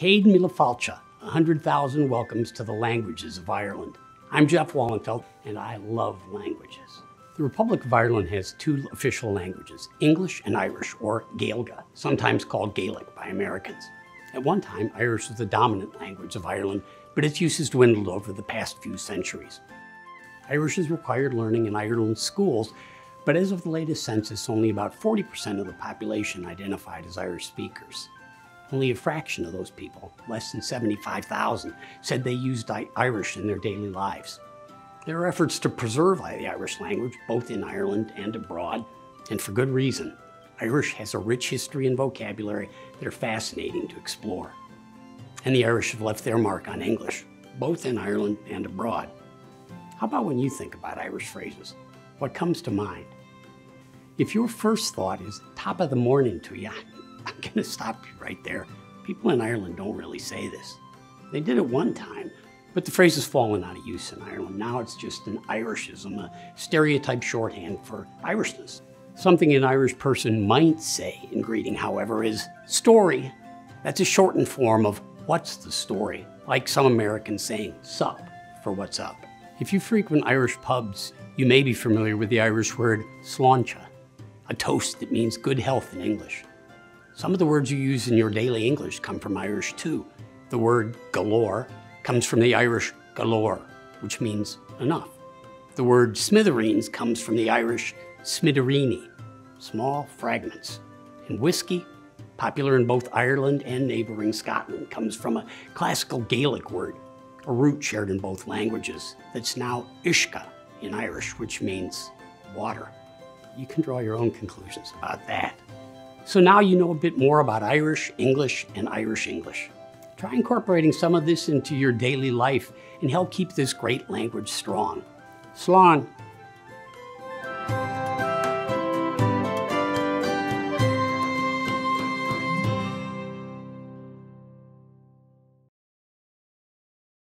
Míle Fáilte, 100,000 welcomes to the languages of Ireland. I'm Jeff Wallenfeldt, and I love languages. The Republic of Ireland has two official languages, English and Irish, or Gaeilge, sometimes called Gaelic by Americans. At one time, Irish was the dominant language of Ireland, but its use has dwindled over the past few centuries. Irish is required learning in Ireland's schools, but as of the latest census, only about 40% of the population identified as Irish speakers. Only a fraction of those people, less than 75,000, said they used Irish in their daily lives. There are efforts to preserve the Irish language, both in Ireland and abroad, and for good reason. Irish has a rich history and vocabulary that are fascinating to explore. And the Irish have left their mark on English, both in Ireland and abroad. How about when you think about Irish phrases? What comes to mind? If your first thought is top of the morning to you, I'm going to stop you right there. People in Ireland don't really say this. They did it one time, but the phrase has fallen out of use in Ireland. Now it's just an Irishism, a stereotype shorthand for Irishness. Something an Irish person might say in greeting, however, is story. That's a shortened form of what's the story, like some Americans saying sup for what's up. If you frequent Irish pubs, you may be familiar with the Irish word sláinte, a toast that means good health in English. Some of the words you use in your daily English come from Irish too. The word galore comes from the Irish go leor, which means enough. The word smithereens comes from the Irish smidiríní, small fragments. And whiskey, popular in both Ireland and neighboring Scotland, comes from a classical Gaelic word, a root shared in both languages, that's now uisce in Irish, which means water. You can draw your own conclusions about that. So now you know a bit more about Irish, English, and Irish English. Try incorporating some of this into your daily life and help keep this great language strong. Slán.